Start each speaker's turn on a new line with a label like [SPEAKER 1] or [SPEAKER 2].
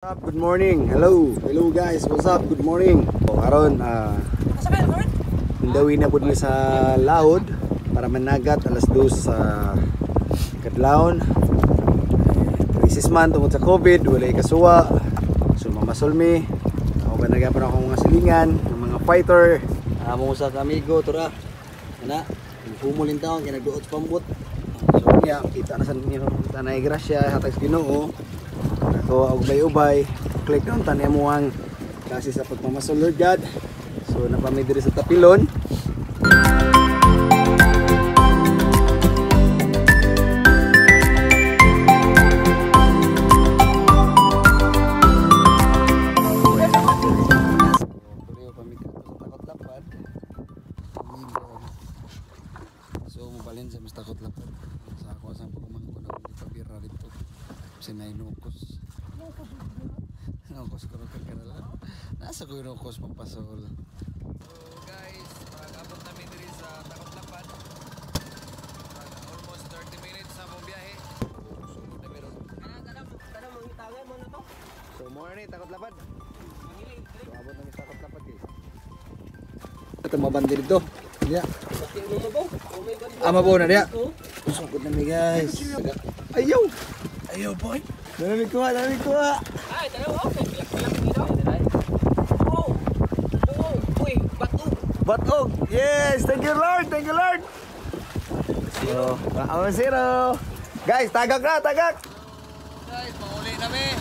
[SPEAKER 1] What's up? Good morning. Hello. Hello guys. What's up? Good morning. O karon ah Hindawi na pud mi sa laod para managat alas 2 sa kadlawon. Crisis man tungod sa COVID, walay kasuwa. So mamasol mi. Ako ba pa ako mga silingan, ng mga fighter. Amo sa amigo tura. Ana, humulin taon kay nagduot pambot. So niya, kita na sa ninyo tanay grasya hatag Ginoo. Ako og ubay-ubay, click on tanya mo ang klase sa pagmamasol Lord God. So napami diri sa Tapilon. So sa ako sa pagmangko na kung ipabira dito. Sinay nukos. Nukos ko rin kakarala. Nasa ko yung nukos pampasol. So guys, mag-abot namin diri sa takot lapad. Almost 30 minutes sa mong biyahe. Sunod na meron. So morning, takot lapad. So abot namin sa takot lapad guys. Ito mabandi dito. Yeah. Ah, mabaw na diya. Sugod na mi guys. Ayaw kayo, boy. Dala may kuha, dala may kuha. Ay, dalawa oh, ako. Dito. Oh, oh, uy, batog. Batog. Yes, thank you, Lord. Thank you, Lord. Zero. So, zero. Guys, tagak na, tagak. Guys, mauli na, me.